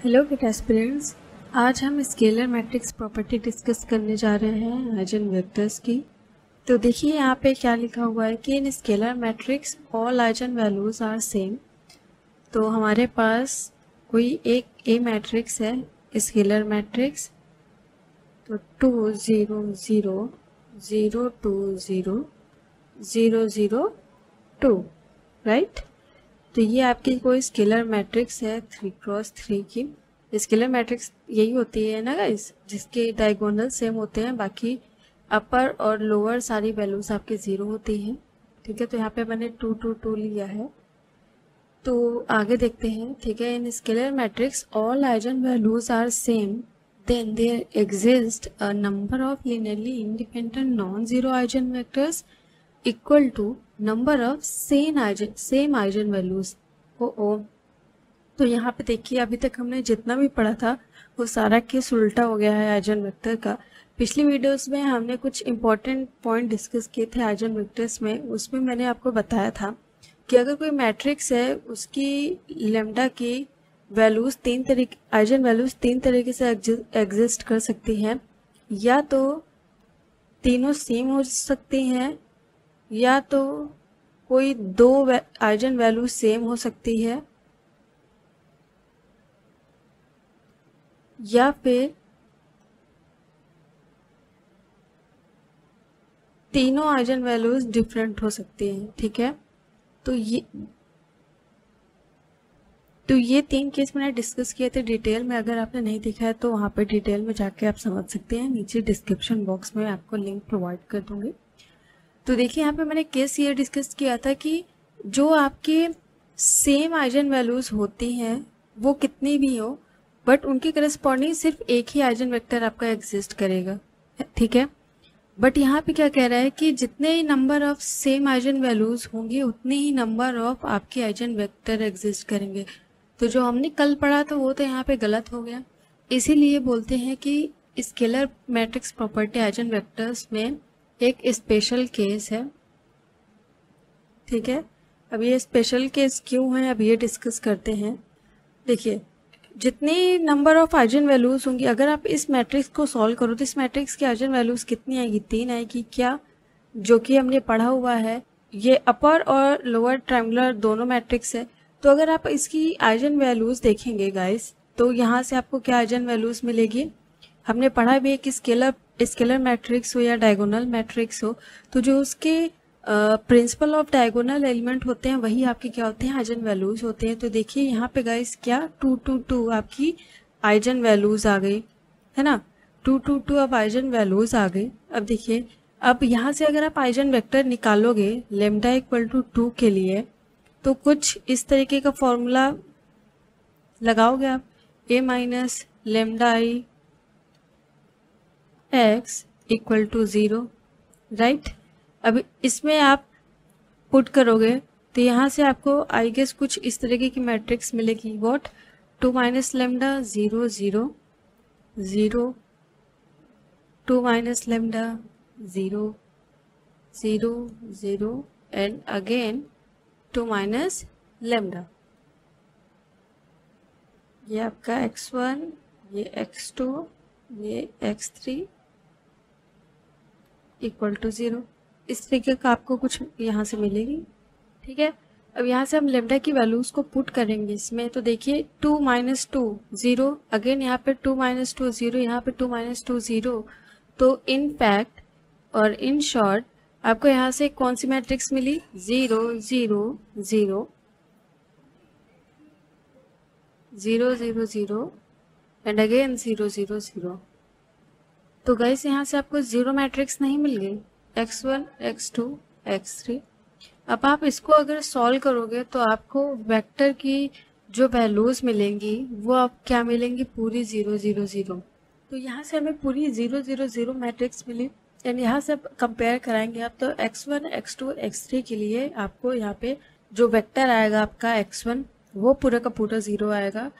Hello बेटा aspirants आज हम स्केलर मैट्रिक्स प्रॉपर्टी डिस्कस करने जा रहे हैं आइजन वेक्टर्स की। तो देखिए, यहाँ पे क्या लिखा हुआ है कि in scalar matrix all eigen values are same तो हमारे पास कोई एक ए मैट्रिक्स है स्केलर मैट्रिक्स तो two zero zero zero two zero zero zero two right तो ये आपकी कोई स्केलर मैट्रिक्स है थ्री क्रॉस थ्री की? स्केलर मैट्रिक्स यही होती है ना गाइस जिसके डायगोनल सेम होते हैं, बाकी अपर और लोअर सारी वैल्यूज़ आपके ज़ीरो होती हैं। ठीक है तो यहाँ पे मैंने टू टू टू लिया है। तो आगे देखते हैं, ठीक है, in scalar matrix all eigen values are same then there exist a number of linearly independent non-zero eigenvectors equal to number of same eigen same eigen values ओ ओ। तो यहाँ पे देखिए, अभी तक हमने जितना भी पढ़ा था, वो सारा केस उल्टा हो गया है आइजन वेक्टर का। पिछली वीडियोस में हमने कुछ इंपॉर्टेंट पॉइंट डिस्कस किए थे आइजन वेक्टर्स में, उसमें मैंने आपको बताया था कि अगर कोई मैट्रिक्स है, उसकी लेमडा की वैल्यूज़ तीन तरीके आइजन वैल्यूज़ तीन तरीके से एग्जिस्ट कर सकती हैं, या तो तीनों सेम हो सकती हैं या तो कोई दो आइजन वैल्यू सेम हो सकती है, या फिर तीनों आइजन वैल्यूज़ डिफरेंट हो सकती हैं, ठीक है? तो ये तो ये तीन केस मैंने डिस्कस किए थे डिटेल में, अगर आपने नहीं देखा है तो वहाँ पे डिटेल में जाके आप समझ सकते हैं, नीचे डिस्क्रिप्शन बॉक्स में आपको लिंक प्रोवाइड कर दूँगी। तो देखिए, यहाँ पे मैंने केस ये डिस्कस किया था कि जो आपके सेम आइजन वैल्यूज़ होती हैं, वो कितनी भी हो बट उनके करस्पॉन्डिंग सिर्फ़ एक ही आइजन वेक्टर आपका एग्जिस्ट करेगा। ठीक है? बट यहाँ पे क्या कह रहा है कि जितने ही number of same eigen values होंगे, उतने ही नंबर ऑफ़ आपके आइजन वेक्टर एग्जिस्ट करेंगे। तो जो हमने कल पढ़ा था, वो तो यहाँ पे गलत हो गया। इसीलिए बोलते हैं कि scalar matrix property eigen vectors में एक स्पेशल केस है। ठीक है? अब ये स्पेशल केस क्यों है? अब ये डिस्कस करते हैं। देखिए, जितनी नंबर ऑफ़ आइजन वैल्यूज़ होंगी, अगर आप इस मैट्रिक्स को सॉल्व करो तो इस मैट्रिक्स की आइजन वैल्यूज़ कितनी आएगी? तीन आएगी। क्या? जो कि हमने पढ़ा हुआ है, ये अपर और लोअर ट्रायंगुलर दोनों मैट्रिक्स है। तो अगर आप इसकी आइजन वैल्यूज़ देखेंगे गाइस तो यहाँ से आपको क्या आइजन वैल्यूज़ मिलेगी? हमने पढ़ा भी है कि स्केलर स्केलर मैट्रिक्स हो या डायगोनल मैट्रिक्स हो तो जो उसके प्रिंसिपल ऑफ़ डायगोनल एलिमेंट होते हैं, वही आपके क्या होते हैं? आइजन वैल्यूज़ होते हैं। तो देखिए, यहाँ पे गाइस क्या? टू टू टू आपकी आइजन वैल्यूज़ आ गई, है ना? टू टू टू अब आइजन वैल्यूज़ आ गई। अब देखिए, अब यहाँ से अगर आप आइजन वेक्टर निकालोगे लेमडा इक्वल टू टू के लिए तो कुछ इस तरीके का फॉर्मूला लगाओगे आप। A minus lambda I X equal to zero right अब इसमें आप पुट करोगे तो यहाँ से आपको आई गेस कुछ इस तरीके की मैट्रिक्स मिलेगी। What two minus lambda zero zero zero two minus lambda zero zero zero and again two minus lambda ये आपका एक्स वन ये एक्स टू ये X three equal to zero इस तरीके का आपको कुछ यहाँ से मिलेगी, ठीक है? अब यहाँ से हम लेमडा की वैल्यूज़ को पुट करेंगे। इसमें तो देखिए two minus two zero again यहाँ पे टू माइनस टू ज़ीरो यहाँ पे टू माइनस टू ज़ीरो तो इन फैक्ट और इन शॉर्ट आपको यहाँ से कौन सी matrix milli? Zero zero zero zero zero zero and again zero zero zero तो गैस यहाँ से आपको ज़ीरो मैट्रिक्स नहीं मिल गई। X one X two X three अब आप इसको अगर सॉल्व करोगे तो आपको वेक्टर की जो वैल्यूज़ मिलेंगी, वो आप क्या मिलेंगी? पूरी ज़ीरो ज़ीरो ज़ीरो तो यहाँ से हमें पूरी ज़ीरो ज़ीरो ज़ीरो मैट्रिक्स मिली। एंड यहाँ से कंपेयर कराएँगे आप तो X one X two X three के लिए आपको यहाँ पे जो वेक्टर आएगा आपका एक्स वन वो पूरा का पूरा ज़ीरो आएगा।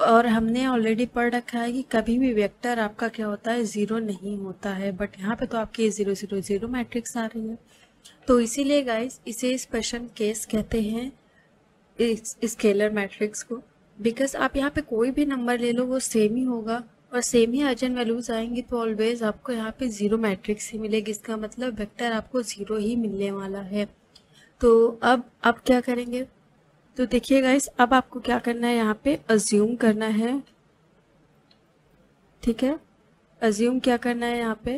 और हमने ऑलरेडी पढ़ रखा है कि कभी भी वेक्टर आपका क्या होता है? ज़ीरो नहीं होता है बट यहाँ पे तो आपकी ज़ीरो ज़ीरो ज़ीरो मैट्रिक्स आ रही है। तो इसीलिए गाइस इसे स्पेशल केस कहते हैं, इस स्केलर मैट्रिक्स को। बिकॉज़ आप यहाँ पे कोई भी नंबर ले लो, वो सेम ही होगा। और सेम ही अर्जन वैल्यूज़ आएँगी तो ऑलवेज आपको यहाँ पे ज़ीरो मैट्रिक्स ही मिलेगी। इसका मतलब वेक्टर आपको ज़ीरो ही मिलने वाला है। तो अब अब क्या करेंगे? तो देखिए गाइस अब आपको क्या करना है यहाँ पे? अज्यूम करना है। ठीक है? अज्यूम क्या करना है यहाँ पे?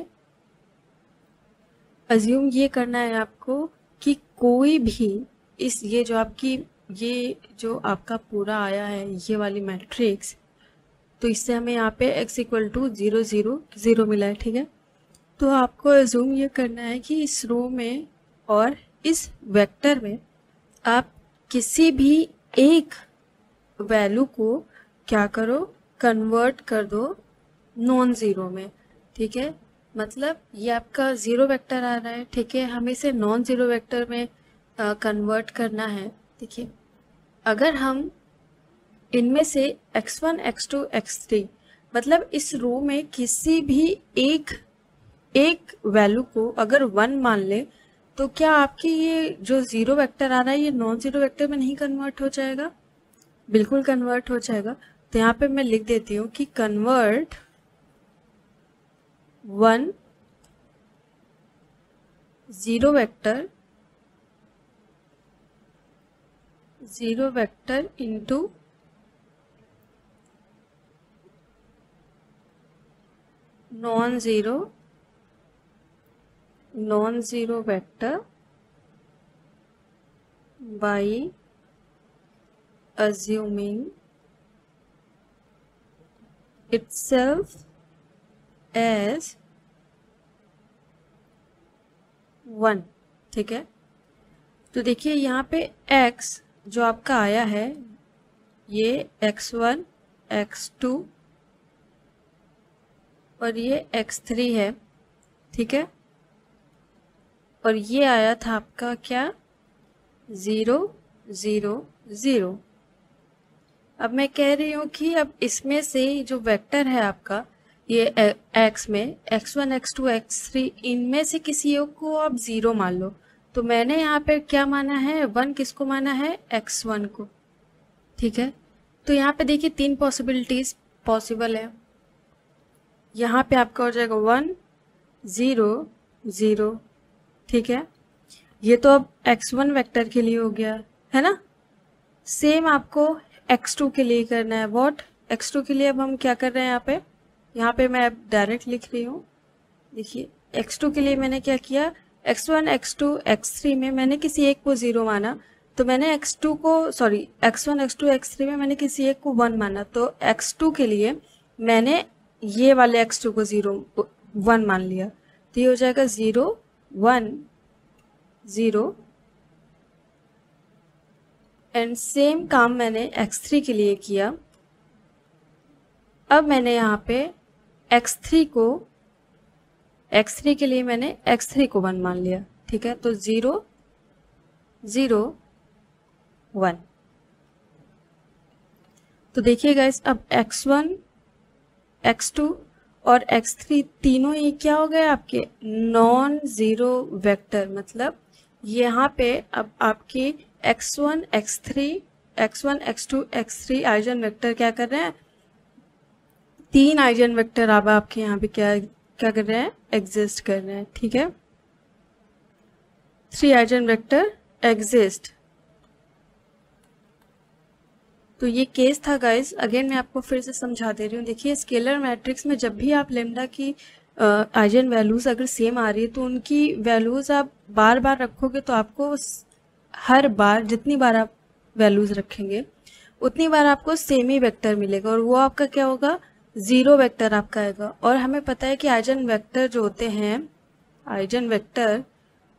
अज्यूम ये करना है आपको कि कोई भी इस ये जो आपकी, ये जो आपका पूरा आया है, ये वाली मैट्रिक्स तो इससे हमें यहाँ पे x equal to zero zero zero मिला है, ठीक है? तो आपको एज्यूम ये करना है कि इस रो में और इस वेक्टर में आप किसी भी एक वैल्यू को क्या करो? कन्वर्ट कर दो नॉन ज़ीरो में। ठीक है? मतलब ये आपका ज़ीरो वेक्टर आ रहा है। ठीक है? हमें इसे नॉन ज़ीरो वेक्टर में कन्वर्ट करना है। देखिए अगर हम इनमें से x1, x2, x3 मतलब इस रो में किसी भी एक एक वैल्यू को अगर वन मान ले तो क्या आपकी ये जो ज़ीरो वेक्टर आ रहा है, ये नॉन ज़ीरो वेक्टर में नहीं कन्वर्ट हो जाएगा? बिल्कुल कन्वर्ट हो जाएगा। तो यहाँ पे मैं लिख देती हूँ कि convert one zero vector zero vector into non zero non-zero vector by assuming itself as one ठीक है तो देखिए यहाँ पे x जो आपका आया है ये x1, x2 और ये x3 है ठीक है और ये आया था आपका क्या? Zero zero zero. अब मैं कह रही हूँ कि अब इसमें से जो वेक्टर है आपका, ये एक्स में X one X two X three इनमें से किसी एक को आप ज़ीरो मान लो। तो मैंने यहाँ पे क्या माना है? वन किसको माना है? एक्स वन को। ठीक है? तो यहाँ पे देखिए तीन पॉसिबिलिटीज पॉसिबल है। यहाँ पे आपका हो जाएगा वन, ज़ीरो ज़ीरो ठीक है? ये तो अब x1 वेक्टर के लिए हो गया है ना? सेम आपको x2 के लिए करना है. वॉट x2 के लिए अब हम क्या कर रहे हैं यहाँ पे? यहाँ पे मैं अब डायरेक्ट लिख रही हूँ. देखिए x2 के लिए मैंने क्या किया? X1, x2, x3 में मैंने किसी एक को ज़ीरो माना तो मैंने x2 को सॉरी x1, x2, x3 में मैंने किसी एक को वन माना तो x2 के लिए मैंने ये वाले x2 को ज़ीरो वन मान लिया तो ये हो जाएगा zero one, zero and same काम मैंने x3 के लिए किया। अब मैंने यहाँ पे x3 को x3 के लिए मैंने x3 को वन मान लिया, ठीक है? तो ज़ीरो ज़ीरो वन तो देखिएगा इस अब x1 x2 और x3 तीनों ये क्या हो गए आपके? नॉन ज़ीरो वेक्टर मतलब यहाँ पे अब आपकी x1, x3, x1, x2, x3 eigen vector क्या कर रहे हैं? तीन आइजन वेक्टर अब आपके यहाँ पे क्या क्या कर रहे हैं? एग्जिस्ट कर रहे हैं ठीक है? थ्री आइजन वेक्टर एग्जिस्ट तो ये केस था गाइज़ अगेन मैं आपको फिर से समझा दे रही हूँ. देखिए स्केलर मैट्रिक्स में जब भी आप लेमडा की आइजन वैल्यूज़ अगर सेम आ रही है तो उनकी वैल्यूज़ आप बार बार रखोगे तो आपको हर बार, जितनी बार आप वैल्यूज़ रखेंगे, उतनी बार आपको सेम ही वेक्टर मिलेगा और वो आपका क्या होगा? ज़ीरो वेक्टर आपका आएगा. और हमें पता है कि आइजन वेक्टर जो होते हैं आइजन वेक्टर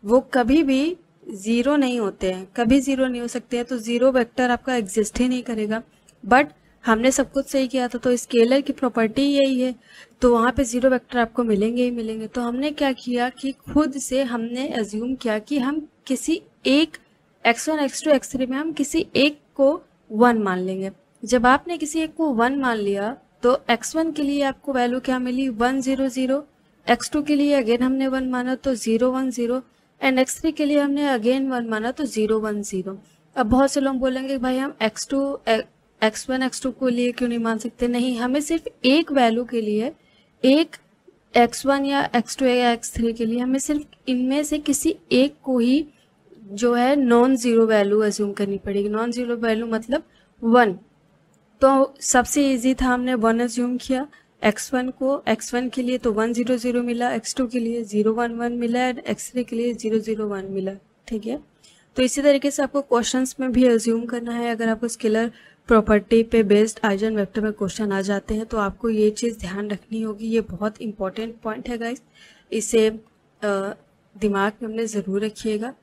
वो कभी भी ज़ीरो नहीं होते हैं। कभी ज़ीरो नहीं हो सकते हैं तो ज़ीरो वेक्टर आपका एग्जिस्ट ही नहीं करेगा। बट हमने सब कुछ सही किया था तो स्केलर की प्रॉपर्टी यही है। तो वहाँ पे ज़ीरो वेक्टर आपको मिलेंगे ही मिलेंगे। तो हमने क्या किया कि खुद से हमने एज्यूम किया कि हम किसी एक X one X two X three में हम किसी एक को वन मान लेंगे। जब आपने किसी एक को वन मान लिया तो एक्स वन के लिए आपको वैल्यू क्या मिली? One zero zero X two के लिए अगेन हमने वन माना तो zero one zero and X three के लिए हमने अगेन वन माना तो ज़ीरो वन ज़ीरो अब बहुत से लोग बोलेंगे, भाई हम X two X one X two को लिए क्यों नहीं मान सकते? नहीं, हमें सिर्फ़ एक वैल्यू के लिए, एक एक्स वन या एक्स टू या एक्स थ्री के लिए, हमें सिर्फ़ इनमें से किसी एक को ही जो है नॉन ज़ीरो वैल्यू अज्यूम करनी पड़ेगी। नॉन ज़ीरो वैल्यू मतलब वन तो सबसे इजी था, हमने वन अज्यूम किया। एक्स वन को एक्स वन के लिए तो वन ज़ीरो ज़ीरो मिला एक्स टू के लिए ज़ीरो वन वन मिला एंड एक्स थ्री के लिए ज़ीरो ज़ीरो वन मिला, ठीक है? तो इसी तरीके से आपको क्वेश्चंस में भी अज्यूम करना है। अगर आपको स्केलर प्रॉपर्टी पे बेस्ड आइजन वेक्टर में क्वेश्चन आ जाते हैं तो आपको ये चीज़ ध्यान रखनी होगी। ये बहुत इंपॉर्टेंट पॉइंट है गाइस इसे दिमाग में हमने ज़रूर रखिएगा।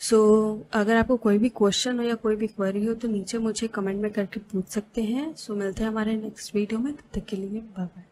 सो so, अगर आपको कोई भी क्वेश्चन हो या कोई भी क्वेरी हो तो नीचे मुझे कमेंट में करके पूछ सकते हैं। सो so, मिलते हैं हमारे नेक्स्ट वीडियो में तब तक के लिए बाय बाय